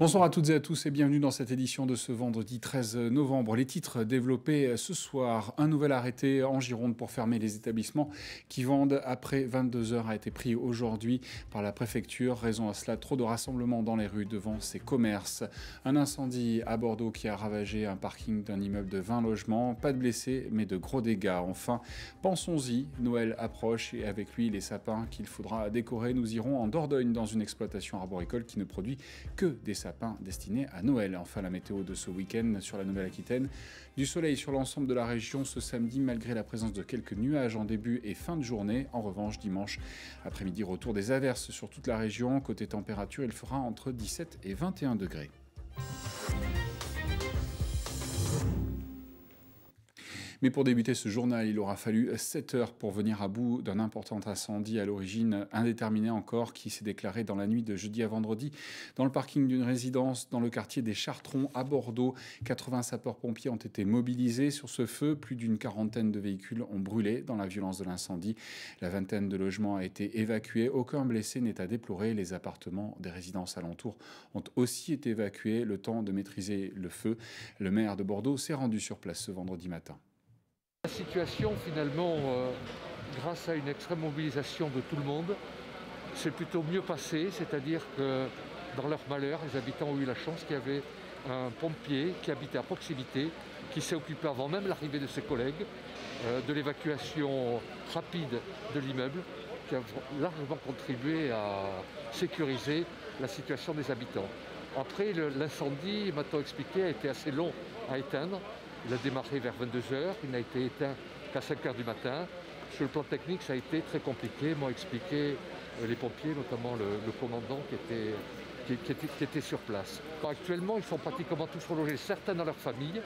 Bonsoir à toutes et à tous et bienvenue dans cette édition de ce vendredi 13 novembre. Les titres développés ce soir. Un nouvel arrêté en Gironde pour fermer les établissements qui vendent après 22 heures a été pris aujourd'hui par la préfecture. Raison à cela, trop de rassemblements dans les rues devant ces commerces. Un incendie à Bordeaux qui a ravagé un parking d'un immeuble de 20 logements. Pas de blessés mais de gros dégâts. Enfin, pensons-y, Noël approche et avec lui les sapins qu'il faudra décorer. Nous irons en Dordogne dans une exploitation arboricole qui ne produit que des sapins destinés à Noël. Enfin, la météo de ce week-end sur la Nouvelle-Aquitaine. Du soleil sur l'ensemble de la région ce samedi, malgré la présence de quelques nuages en début et fin de journée. En revanche, dimanche après-midi, retour des averses sur toute la région. Côté température, il fera entre 17 et 21 degrés. Mais pour débuter ce journal, il aura fallu 7 heures pour venir à bout d'un important incendie à l'origine indéterminé encore qui s'est déclaré dans la nuit de jeudi à vendredi dans le parking d'une résidence dans le quartier des Chartrons à Bordeaux. 80 sapeurs-pompiers ont été mobilisés sur ce feu. Plus d'une quarantaine de véhicules ont brûlé dans la violence de l'incendie. La vingtaine de logements a été évacuée. Aucun blessé n'est à déplorer. Les appartements des résidences alentours ont aussi été évacués le temps de maîtriser le feu. Le maire de Bordeaux s'est rendu sur place ce vendredi matin. La situation, finalement, euh, grâce à une extrême mobilisation de tout le monde, s'est plutôt mieux passé, c'est-à-dire que dans leur malheur, les habitants ont eu la chance qu'il y avait un pompier qui habitait à proximité, qui s'est occupé avant même l'arrivée de ses collègues euh, de l'évacuation rapide de l'immeuble, qui a largement contribué à sécuriser la situation des habitants. Après, l'incendie, m'a-t-on expliqué, a été assez long à éteindre. Il a démarré vers 22h, il n'a été éteint qu'à 5h du matin. Sur le plan technique, ça a été très compliqué, m'ont expliqué euh, les pompiers, notamment le, commandant qui était, qui, était, sur place. actuellement, ils sont pratiquement tous relogés, certains dans leur famille,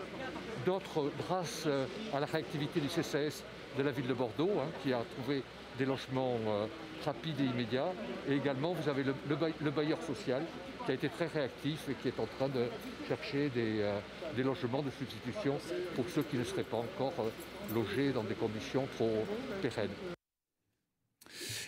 d'autres grâce euh, à la réactivité du CCS de la ville de Bordeaux, hein, qui a trouvé des logements euh, rapides et immédiats. Et également, vous avez le bailleur social qui a été très réactif et qui est en train de chercher des, euh, logements de substitution pour ceux qui ne seraient pas encore euh, logés dans des conditions trop pérennes.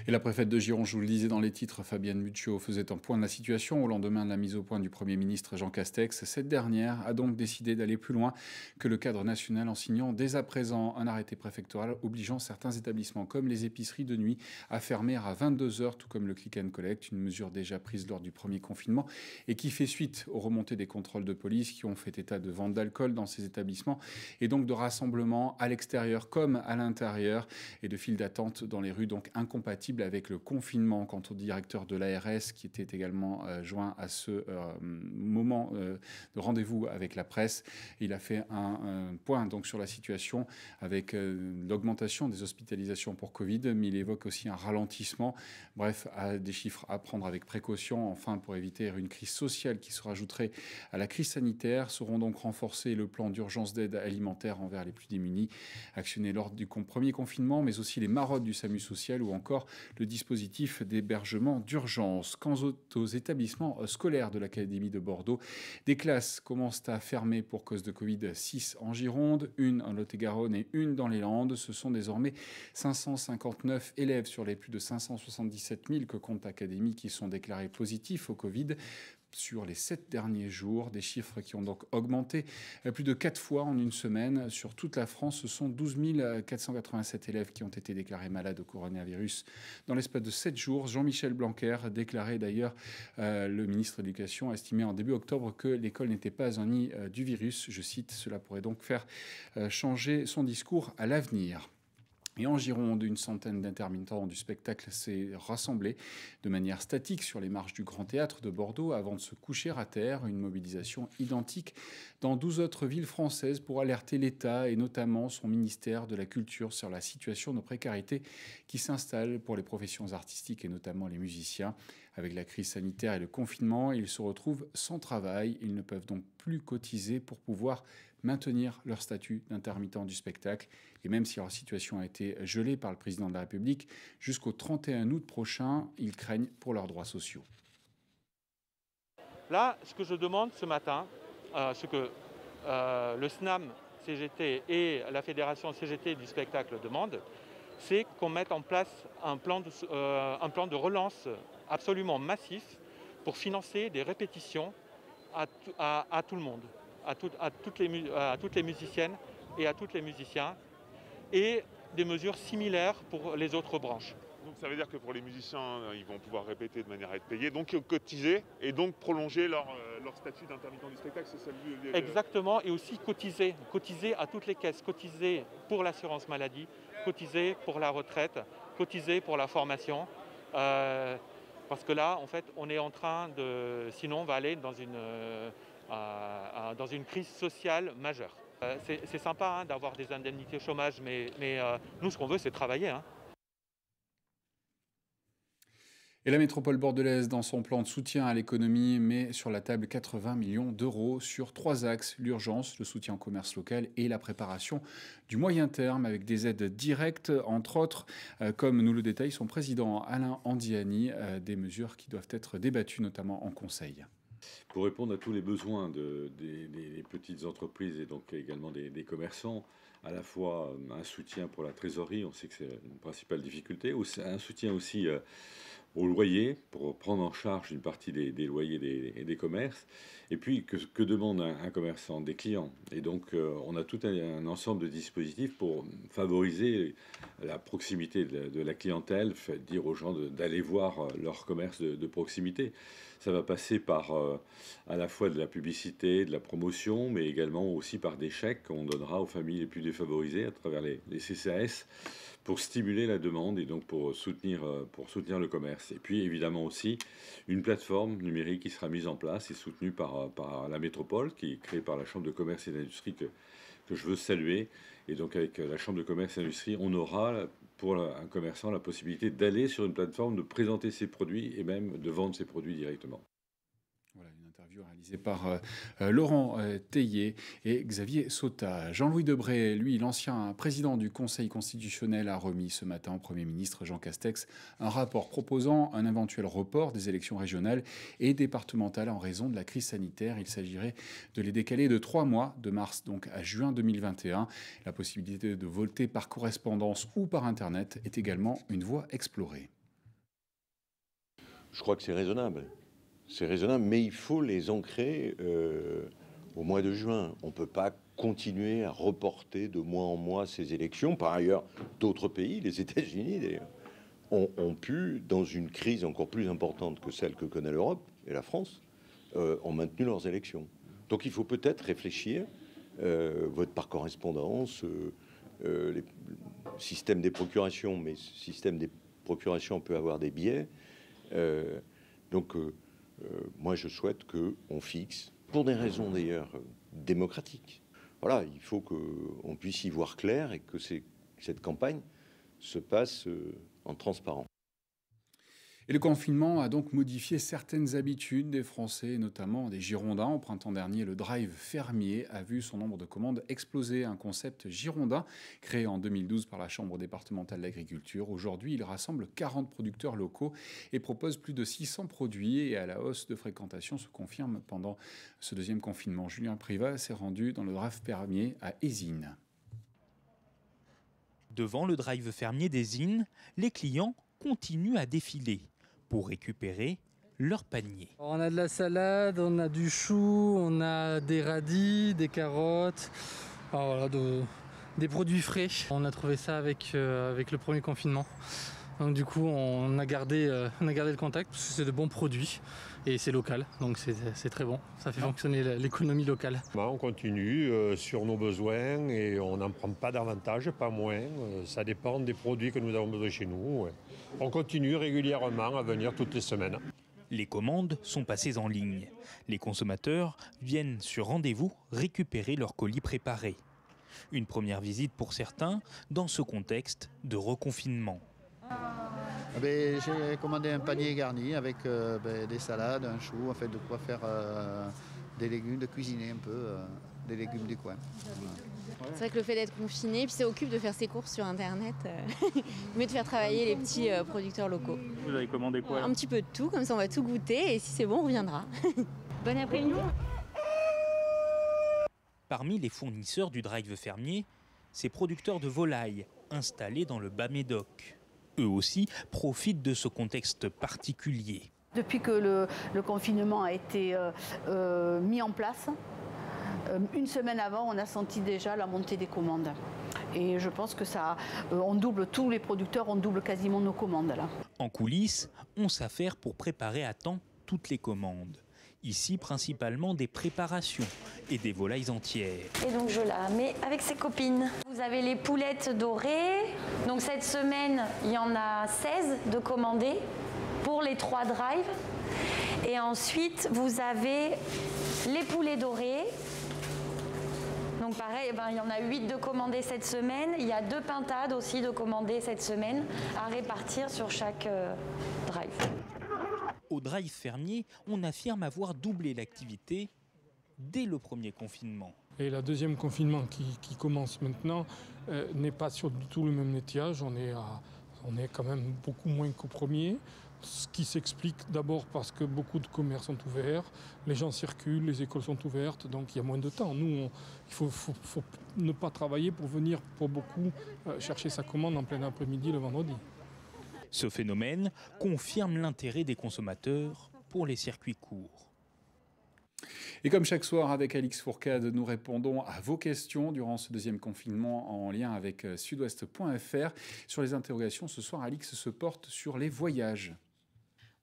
Et la préfète de Gironde, je vous le disais dans les titres, Fabienne Muccio faisait un point de la situation au lendemain de la mise au point du Premier ministre Jean Castex. Cette dernière a donc décidé d'aller plus loin que le cadre national en signant dès à présent un arrêté préfectoral obligeant certains établissements comme les épiceries de nuit à fermer à 22 heures, tout comme le click and collect, une mesure déjà prise lors du premier confinement et qui fait suite aux remontées des contrôles de police qui ont fait état de vente d'alcool dans ces établissements et donc de rassemblements à l'extérieur comme à l'intérieur et de files d'attente dans les rues donc incompatibles avec le confinement. Quant au directeur de l'ARS, qui était également euh, joint à ce euh, moment euh, de rendez-vous avec la presse, il a fait un, point donc sur la situation avec l'augmentation des hospitalisations pour Covid, mais il évoque aussi un ralentissement. Bref, des chiffres à prendre avec précaution. Enfin, pour éviter une crise sociale qui se rajouterait à la crise sanitaire, seront donc renforcés le plan d'urgence d'aide alimentaire envers les plus démunis, actionné lors du premier confinement, mais aussi les marottes du SAMU social ou encore le dispositif d'hébergement d'urgence. Quant aux établissements scolaires de l'Académie de Bordeaux, des classes commencent à fermer pour cause de Covid 6 en Gironde, une en Lot-et-Garonne et une dans les Landes. Ce sont désormais 559 élèves sur les plus de 577 000 que compte l'Académie qui sont déclarés positifs au Covid sur les sept derniers jours, des chiffres qui ont donc augmenté euh, plus de quatre fois en une semaine. Sur toute la France, ce sont 12 487 élèves qui ont été déclarés malades au coronavirus dans l'espace de sept jours. Jean-Michel Blanquer déclarait d'ailleurs, euh, le ministre de l'Éducation, estimé en début octobre que l'école n'était pas un nid euh, du virus. Je cite, cela pourrait donc faire changer son discours à l'avenir. Et en Gironde, une centaine d'intermittents du spectacle s'est rassemblée de manière statique sur les marches du Grand Théâtre de Bordeaux avant de se coucher à terre. Une mobilisation identique dans 12 autres villes françaises pour alerter l'État et notamment son ministère de la Culture sur la situation de précarité qui s'installe pour les professions artistiques et notamment les musiciens. Avec la crise sanitaire et le confinement, ils se retrouvent sans travail. Ils ne peuvent donc plus cotiser pour pouvoir maintenir leur statut d'intermittent du spectacle. Et même si leur situation a été gelée par le président de la République, jusqu'au 31 août prochain, ils craignent pour leurs droits sociaux. Là, ce que je demande ce matin, euh, ce que euh, le SNAM CGT et la Fédération CGT du spectacle demandent, c'est qu'on mette en place euh, un plan de relance absolument massif pour financer des répétitions à, tout le monde, à, toutes les, à toutes les musiciennes et à tous les musiciens, et des mesures similaires pour les autres branches. Donc ça veut dire que pour les musiciens, euh, ils vont pouvoir répéter de manière à être payés, donc cotiser et donc prolonger leur, euh, statut d'intermittent du spectacle, c'est ça le Exactement, et aussi cotiser, cotiser à toutes les caisses, cotiser pour l'assurance maladie, cotiser pour la retraite, cotiser pour la formation. Euh, parce que là, en fait, on est en train de. Sinon, on va aller dans une, dans une crise sociale majeure. c'est sympa hein, d'avoir des indemnités chômage, mais, mais nous, ce qu'on veut, c'est travailler. Hein. Et la métropole bordelaise, dans son plan de soutien à l'économie, met sur la table 80 millions d'euros sur trois axes l'urgence, le soutien au commerce local et la préparation du moyen terme avec des aides directes, entre autres, euh, comme nous le détaille son président Alain Andiani, euh, des mesures qui doivent être débattues notamment en conseil. Pour répondre à tous les besoins des, petites entreprises et donc également des, des commerçants, à la fois euh, un soutien pour la trésorerie, on sait que c'est une principale difficulté, un soutien aussi au loyer pour prendre en charge une partie des, loyers des, commerces. Et puis, que, que demande un, commerçant? Des clients. Et donc, euh, on a tout un, ensemble de dispositifs pour favoriser la proximité de, la clientèle, dire aux gens d'aller voir euh, leur commerce de, proximité. Ça va passer par euh, à la fois de la publicité, de la promotion, mais également aussi par des chèques qu'on donnera aux familles les plus défavorisées à travers les, les CCAS pour stimuler la demande et donc pour soutenir, euh, pour soutenir le commerce. Et puis évidemment aussi une plateforme numérique qui sera mise en place et soutenue par, euh, par la métropole, qui est créée par la Chambre de commerce et d'industrie que, que je veux saluer. Et donc avec euh, la Chambre de commerce et d'industrie, on aura pour un commerçant la possibilité d'aller sur une plateforme, de présenter ses produits et même de vendre ses produits directement réalisé par euh, euh, Laurent euh, et Xavier Sauta. Jean-Louis Debré, lui, l'ancien président du Conseil constitutionnel, a remis ce matin au Premier ministre Jean Castex un rapport proposant un éventuel report des élections régionales et départementales en raison de la crise sanitaire. Il s'agirait de les décaler de trois mois, de mars donc à juin 2021. La possibilité de voter par correspondance ou par Internet est également une voie explorée. Je crois que c'est raisonnable c'est raisonnable, mais il faut les ancrer euh, au mois de juin. On ne peut pas continuer à reporter de mois en mois ces élections. Par ailleurs, d'autres pays, les États-Unis d'ailleurs, ont, pu, dans une crise encore plus importante que celle que connaît l'Europe et la France, euh, ont maintenu leurs élections. Donc il faut peut-être réfléchir, euh, vote par correspondance, le système des procurations, mais ce système des procurations peut avoir des biais. donc euh, moi, je souhaite qu'on fixe, pour des raisons d'ailleurs démocratiques, voilà, il faut qu'on puisse y voir clair et que cette campagne se passe euh, en transparence. Et le confinement a donc modifié certaines habitudes des Français, notamment des Girondins. Au printemps dernier, le drive fermier a vu son nombre de commandes exploser. Un concept girondin créé en 2012 par la Chambre départementale d'agriculture. Aujourd'hui, il rassemble 40 producteurs locaux et propose plus de 600 produits. Et à la hausse de fréquentation se confirme pendant ce deuxième confinement. Julien Privat s'est rendu dans le drive fermier à Ésine. Devant le drive fermier d'Ésine, les clients continuent à défiler pour récupérer leur panier. On a de la salade, on a du chou, on a des radis, des carottes, des produits frais. On a trouvé ça avec, euh, avec le premier confinement. Donc du coup, on a gardé, euh, on a gardé le contact parce que c'est de bons produits et c'est local, donc c'est très bon. Ça fait fonctionner l'économie locale. Bah, on continue euh, sur nos besoins et on n'en prend pas davantage, pas moins. Euh, ça dépend des produits que nous avons besoin chez nous. On continue régulièrement à venir toutes les semaines. Les commandes sont passées en ligne. Les consommateurs viennent sur rendez-vous récupérer leurs colis préparés. Une première visite pour certains dans ce contexte de reconfinement. Ah ben, j'ai commandé un panier garni avec euh, ben, des salades, un chou, en fait de quoi faire euh, des légumes, de cuisiner un peu euh, des légumes du coin. C'est vrai que le fait d'être confiné, puis ça occupe de faire ses courses sur internet, mais de faire travailler les petits producteurs locaux. Vous avez commandé quoi Un petit peu de tout, comme ça on va tout goûter et si c'est bon on reviendra. bon après-midi. Parmi les fournisseurs du drive fermier, ces producteurs de volailles installés dans le Bas-Médoc eux aussi profitent de ce contexte particulier. Depuis que le, confinement a été mis en place, une semaine avant, on a senti déjà la montée des commandes. Et je pense que ça, on double, tous les producteurs, on double quasiment nos commandes là. En coulisses, on s'affaire pour préparer à temps toutes les commandes. Ici, principalement des préparations et des volailles entières. Et donc je la mets avec ses copines. Vous avez les poulettes dorées. Donc cette semaine, il y en a 16 de commandés pour les trois drives. Et ensuite, vous avez les poulets dorés. Donc pareil, eh ben, il y en a 8 de commandés cette semaine. Il y a deux pintades aussi de commandés cette semaine à répartir sur chaque euh, drive. Au drive fermier, on affirme avoir doublé l'activité dès le premier confinement. Et le deuxième confinement qui, commence maintenant euh, n'est pas sur du tout le même nettoyage. On est, quand même beaucoup moins qu'au premier. Ce qui s'explique d'abord parce que beaucoup de commerces sont ouverts, les gens circulent, les écoles sont ouvertes, donc il y a moins de temps. Nous, il faut, ne pas travailler pour venir, pour beaucoup, euh, chercher sa commande en plein après-midi le vendredi. Ce phénomène confirme l'intérêt des consommateurs pour les circuits courts. Et comme chaque soir avec Alix Fourcade, nous répondons à vos questions durant ce deuxième confinement en lien avec euh, sudouest.fr. Sur les interrogations, ce soir, Alix se porte sur les voyages.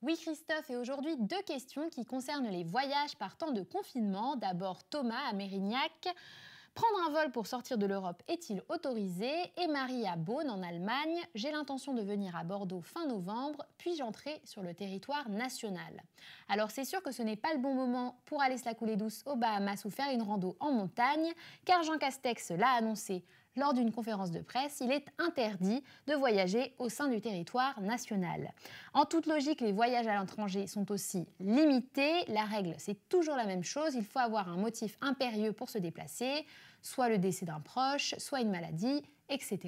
Oui Christophe, et aujourd'hui deux questions qui concernent les voyages par temps de confinement. D'abord Thomas à Mérignac. Prendre un vol pour sortir de l'Europe est-il autorisé? Et Marie à Beaune en Allemagne, j'ai l'intention de venir à Bordeaux fin novembre, puis-je sur le territoire national? Alors c'est sûr que ce n'est pas le bon moment pour aller se la couler douce aux Bahamas ou faire une rando en montagne, car Jean Castex l'a annoncé lors d'une conférence de presse, il est interdit de voyager au sein du territoire national. En toute logique, les voyages à l'étranger sont aussi limités. La règle, c'est toujours la même chose. Il faut avoir un motif impérieux pour se déplacer, soit le décès d'un proche, soit une maladie, etc.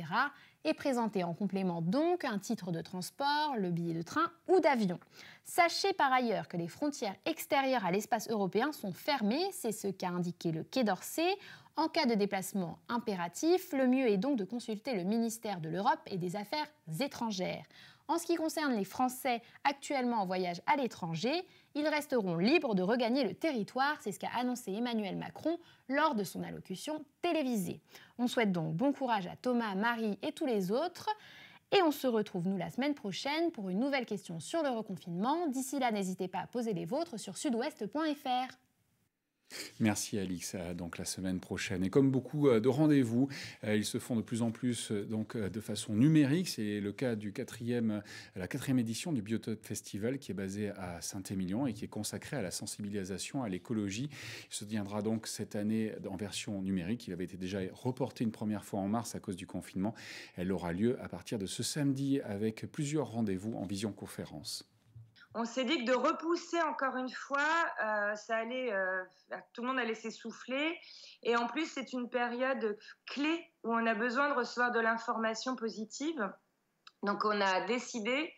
Et présenter en complément donc un titre de transport, le billet de train ou d'avion. Sachez par ailleurs que les frontières extérieures à l'espace européen sont fermées, c'est ce qu'a indiqué le Quai d'Orsay. En cas de déplacement impératif, le mieux est donc de consulter le ministère de l'Europe et des Affaires étrangères. En ce qui concerne les Français actuellement en voyage à l'étranger, ils resteront libres de regagner le territoire, c'est ce qu'a annoncé Emmanuel Macron lors de son allocution télévisée. On souhaite donc bon courage à Thomas, Marie et tous les autres. Et on se retrouve, nous, la semaine prochaine pour une nouvelle question sur le reconfinement. D'ici là, n'hésitez pas à poser les vôtres sur sudouest.fr. Merci Alix, donc la semaine prochaine. Et comme beaucoup euh, de rendez-vous, euh, ils se font de plus en plus euh, donc de façon numérique. C'est le cas du quatrième, la quatrième édition du Biotope Festival qui est basé à Saint-Émilion et qui est consacré à la sensibilisation à l'écologie. Il se tiendra donc cette année en version numérique. Il avait été déjà reporté une première fois en mars à cause du confinement. Elle aura lieu à partir de ce samedi avec plusieurs rendez-vous en visioconférence on s'est dit que de repousser encore une fois, euh, ça allait, euh, tout le monde allait s'essouffler. Et en plus, c'est une période clé où on a besoin de recevoir de l'information positive. Donc, on a décidé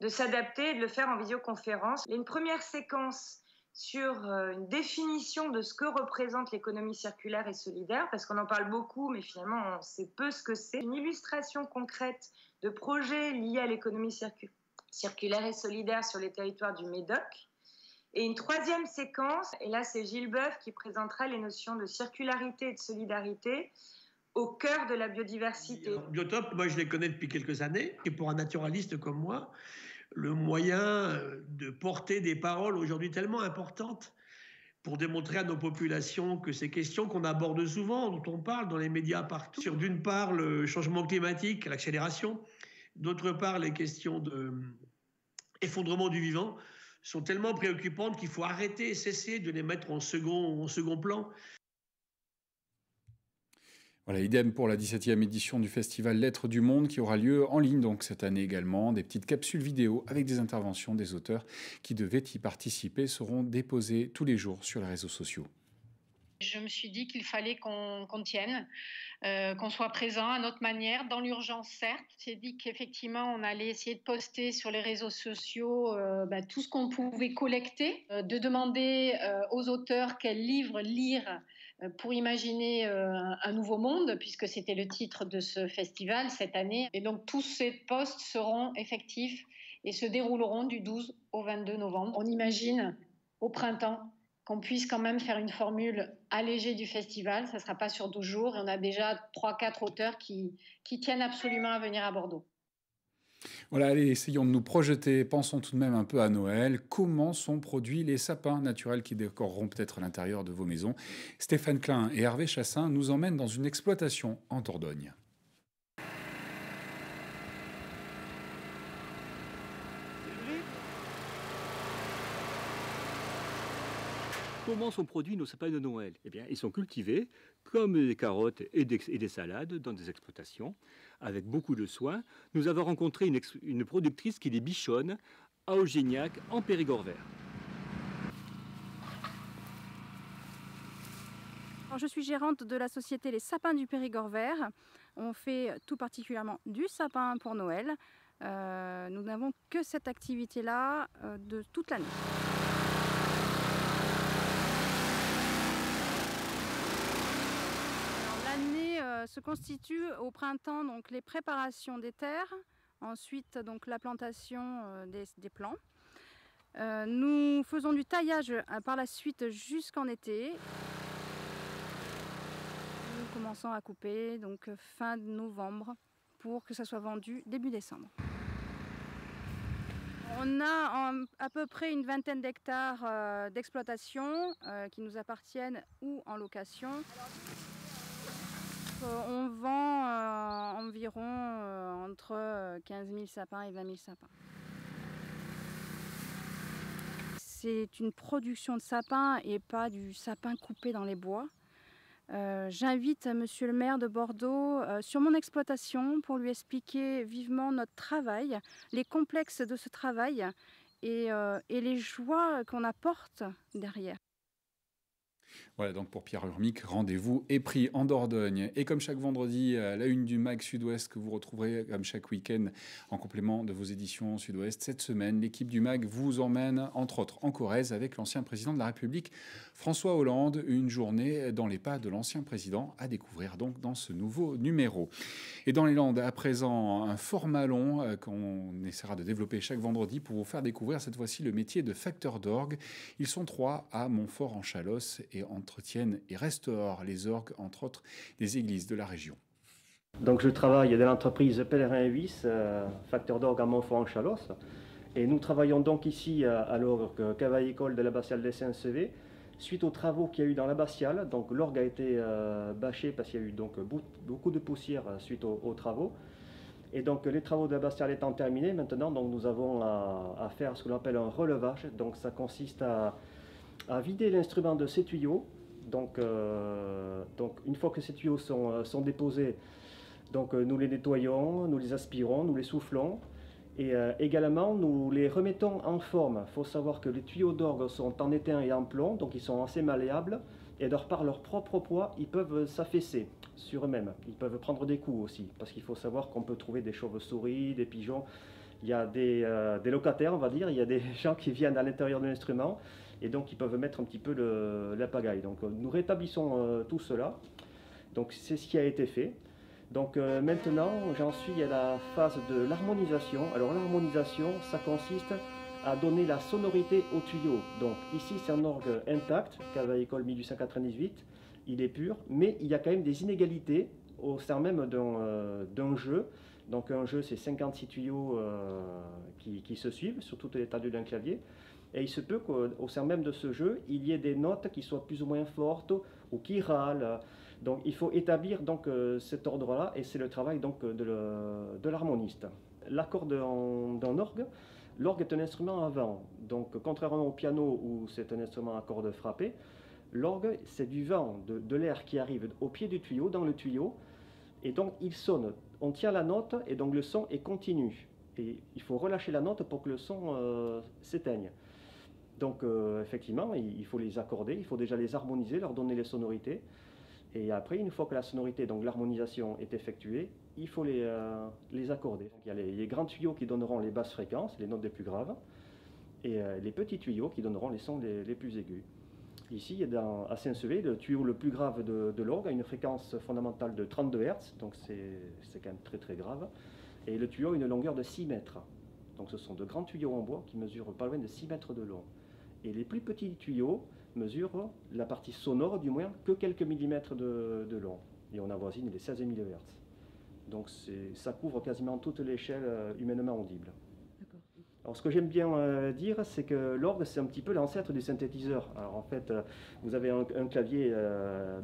de s'adapter et de le faire en visioconférence. Il une première séquence sur euh, une définition de ce que représente l'économie circulaire et solidaire, parce qu'on en parle beaucoup, mais finalement, on sait peu ce que c'est. Une illustration concrète de projets liés à l'économie circulaire circulaire et solidaire sur les territoires du Médoc. Et une troisième séquence, et là c'est Gilles Boeuf qui présentera les notions de circularité et de solidarité au cœur de la biodiversité. Biotope, moi je les connais depuis quelques années, et pour un naturaliste comme moi, le moyen euh, de porter des paroles aujourd'hui tellement importantes pour démontrer à nos populations que ces questions qu'on aborde souvent, dont on parle dans les médias partout, sur d'une part le changement climatique, l'accélération, D'autre part, les questions d'effondrement euh, du vivant sont tellement préoccupantes qu'il faut arrêter et cesser de les mettre en second, en second plan. Voilà, idem pour la 17e édition du festival Lettres du Monde qui aura lieu en ligne donc cette année également. Des petites capsules vidéo avec des interventions des auteurs qui devaient y participer seront déposées tous les jours sur les réseaux sociaux. Je me suis dit qu'il fallait qu'on tienne, euh, qu'on soit présent à notre manière, dans l'urgence certes. J'ai dit qu'effectivement, on allait essayer de poster sur les réseaux sociaux euh, bah, tout ce qu'on pouvait collecter, euh, de demander aux auteurs quels livres lire pour imaginer un nouveau monde, puisque c'était le titre de ce festival cette année. Et donc tous ces posts seront effectifs et se dérouleront du 12 au 22 novembre. On imagine au printemps qu'on puisse quand même faire une formule allégée du festival. Ça ne sera pas sur 12 jours et on a déjà 3-4 auteurs qui, tiennent absolument à venir à Bordeaux. Voilà, allez, essayons de nous projeter. Pensons tout de même un peu à Noël. Comment sont produits les sapins naturels qui décoreront peut-être l'intérieur de vos maisons? Stéphane Klein et Hervé Chassin nous emmènent dans une exploitation en Dordogne. Comment sont produits nos sapins de Noël? Eh bien, ils sont cultivés comme des carottes et des, salades dans des exploitations avec beaucoup de soin. Nous avons rencontré une, productrice qui les bichonne à Augignac, en Périgord vert. Je suis gérante de la société Les Sapins du Périgord vert. On fait tout particulièrement du sapin pour Noël. Euh, nous n'avons que cette activité-là euh, de toute l'année. Euh, se constitue au printemps donc les préparations des terres, ensuite donc la plantation euh, des, plants. Euh, nous faisons du taillage par la suite jusqu'en été. Nous commençons à couper donc fin novembre pour que ça soit vendu début décembre. On a à peu près une vingtaine d'hectares d'exploitation qui nous appartiennent ou en location. On vend euh, environ euh, entre 15 000 sapins et 20 000 sapins. C'est une production de sapins et pas du sapin coupé dans les bois. J'invite Monsieur le maire de Bordeaux sur mon exploitation pour lui expliquer vivement notre travail, les complexes de ce travail et les joies qu'on apporte derrière. Voilà donc pour Pierre Urmic, rendez-vous est pris en Dordogne. Et comme chaque vendredi, la une du MAG Sud-Ouest que vous retrouverez comme chaque week-end en complément de vos éditions Sud-Ouest, cette semaine, l'équipe du MAG vous emmène entre autres en Corrèze avec l'ancien président de la République, François Hollande. Une journée dans les pas de l'ancien président à découvrir donc dans ce nouveau numéro. Et dans les Landes, à présent, un format long euh, qu'on essaiera de développer chaque vendredi pour vous faire découvrir cette fois-ci le métier de facteur d'orgue. Ils sont trois à Montfort-en-Chalosse et entretiennent et restaurent les orgues, entre autres, des églises de la région. Donc je travaille dans l'entreprise Pèlerin 8, euh, facteur d'orgue à Montfort-en-Chalosse. Et nous travaillons donc ici à, l'orgue Cavaille-École de l'abbatiale des Saint-Sevé. Suite aux travaux qu'il y a eu dans l'abbatiale, donc l'orgue a été euh, bâché parce qu'il y a eu donc beaucoup de poussière euh, suite aux, travaux. Et donc les travaux de l'abbatiale étant terminés, maintenant donc, nous avons à, à faire ce que l'on appelle un relevage. Donc ça consiste à, à vider l'instrument de ces tuyaux. Donc, euh, donc une fois que ces tuyaux sont, euh, sont déposés, donc, euh, nous les nettoyons, nous les aspirons, nous les soufflons. Et également, nous les remettons en forme. Il faut savoir que les tuyaux d'orgue sont en étain et en plomb, donc ils sont assez malléables. Et par leur propre poids, ils peuvent s'affaisser sur eux-mêmes. Ils peuvent prendre des coups aussi, parce qu'il faut savoir qu'on peut trouver des chauves-souris, des pigeons. Il y a des, des, locataires, on va dire, il y a des gens qui viennent à l'intérieur de l'instrument et donc ils peuvent mettre un petit peu la pagaille. Donc euh, nous rétablissons euh, tout cela. Donc c'est ce qui a été fait. Donc euh, maintenant j'en suis à la phase de l'harmonisation. Alors l'harmonisation ça consiste à donner la sonorité au tuyau. Donc ici c'est un orgue intact, Cava École 1898, il est pur, mais il y a quand même des inégalités au sein même d'un jeu. Donc un jeu c'est 56 tuyaux qui, qui, se suivent sur toute l'étendue d'un clavier. Et il se peut qu'au sein même de ce jeu, il y ait des notes qui soient plus ou moins fortes ou qui râlent. Donc il faut établir donc, euh, cet ordre-là et c'est le travail donc, de l'harmoniste. L'accord d'un orgue, l'orgue est un instrument à vent. Donc contrairement au piano où c'est un instrument à cordes frappées, l'orgue c'est du vent, de, de l'air qui arrive au pied du tuyau, dans le tuyau, et donc il sonne. On tient la note et donc le son est continu. Et il faut relâcher la note pour que le son euh, s'éteigne. Donc euh, effectivement, il, faut les accorder, il faut déjà les harmoniser, leur donner les sonorités. Et après, une fois que la sonorité, donc l'harmonisation est effectuée, il faut les, euh, accorder. il y a les, grands tuyaux qui donneront les basses fréquences, les notes les plus graves, et les petits tuyaux qui donneront les sons les, plus aigus. Ici, dans, à Saint-Sevé, le tuyau le plus grave de, de l'orgue a une fréquence fondamentale de 32 Hz, donc c'est quand même très très grave. Et le tuyau a une longueur de 6 mètres. Donc ce sont de grands tuyaux en bois qui mesurent pas loin de 6 mètres de long. Et les plus petits tuyaux mesurent la partie sonore du moins que quelques millimètres de, de long. Et on avoisine les 16 000 Hz. Donc ça couvre quasiment toute l'échelle euh, humainement audible. Alors ce que j'aime bien euh, dire, c'est que l'orgue, c'est un petit peu l'ancêtre du synthétiseur. Alors en fait, euh, vous avez un, clavier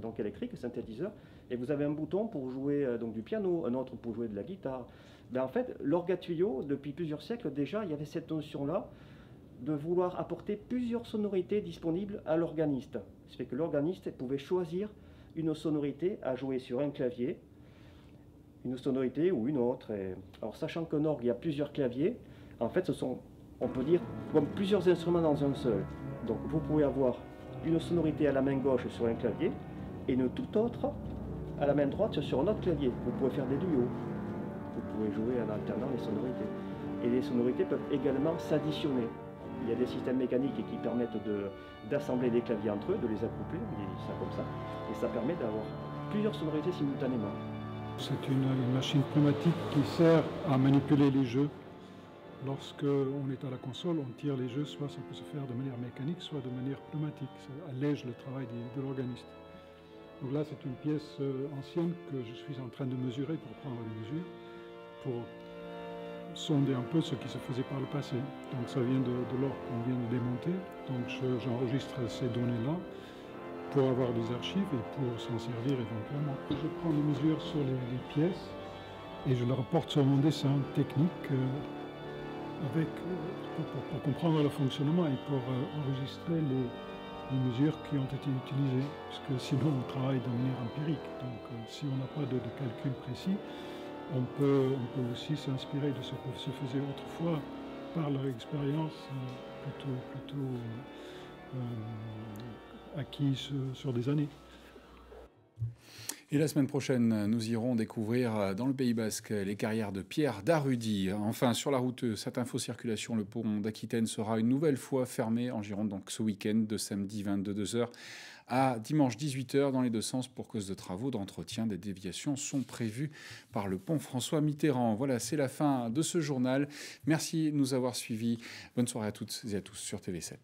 donc électrique, synthétiseur, et vous avez un bouton pour jouer donc du piano, un autre pour jouer de la guitare. Ben, en fait, l'orgue à tuyau, depuis plusieurs siècles déjà, il y avait cette notion-là de vouloir apporter plusieurs sonorités disponibles à l'organiste. Ce fait que l'organiste pouvait choisir une sonorité à jouer sur un clavier, une sonorité ou une autre. alors sachant qu'un orgue, il y a plusieurs claviers, en fait ce sont, on peut dire, comme plusieurs instruments dans un seul. Donc vous pouvez avoir une sonorité à la main gauche sur un clavier et une toute autre à la main droite sur un autre clavier. Vous pouvez faire des duos. Vous pouvez jouer en alternant les sonorités. Et les sonorités peuvent également s'additionner. Il y a des systèmes mécaniques qui permettent d'assembler des claviers entre eux, de les accoupler, ça comme ça, et ça permet d'avoir plusieurs sonorités simultanément. C'est une, machine pneumatique qui sert à manipuler les jeux. Lorsque on est à la console, on tire les jeux, soit ça peut se faire de manière mécanique, soit de manière pneumatique. Ça allège le travail de, l'organiste. Donc là, c'est une pièce euh, ancienne que je suis en train de mesurer pour prendre les mesures, pour sonder un peu ce qui se faisait par le passé. Donc ça vient de, de l'or qu'on vient de démonter. Donc j'enregistre ces données-là pour avoir des archives et pour s'en servir éventuellement. Je prends des mesures sur les, pièces et je les reporte sur mon dessin technique euh, euh, pour, comprendre le fonctionnement et pour euh, enregistrer les, mesures qui ont été utilisées, parce que sinon on travaille de manière empirique. Donc si on n'a pas de, calcul précis, on peut, on peut aussi s'inspirer de ce que se faisait autrefois par leur expérience plutôt, plutôt acquis sur des années. Et la semaine prochaine, nous irons découvrir dans le Pays Basque les carrières de Pierre Darudy. Enfin, sur la route cette info-circulation, le pont d'Aquitaine sera une nouvelle fois fermé en Gironde, donc ce week-end de samedi 22h à dimanche 18h dans les deux sens pour cause de travaux d'entretien. Des déviations sont prévues par le pont François Mitterrand. Voilà, c'est la fin de ce journal. Merci de nous avoir suivis. Bonne soirée à toutes et à tous sur TV7.